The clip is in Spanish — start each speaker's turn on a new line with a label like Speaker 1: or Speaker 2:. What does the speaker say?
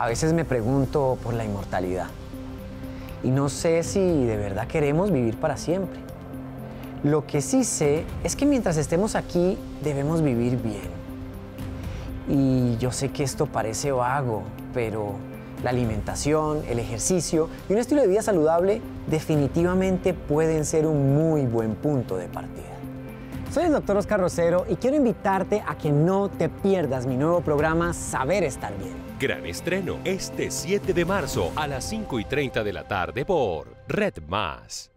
Speaker 1: A veces me pregunto por la inmortalidad. Y no sé si de verdad queremos vivir para siempre. Lo que sí sé es que mientras estemos aquí debemos vivir bien. Y yo sé que esto parece vago, pero la alimentación, el ejercicio y un estilo de vida saludable definitivamente pueden ser un muy buen punto de partida. Soy el doctor Oscar Rosero y quiero invitarte a que no te pierdas mi nuevo programa Saber Estar Bien.
Speaker 2: Gran estreno este 7 de marzo a las 5 y 30 de la tarde por Red Más.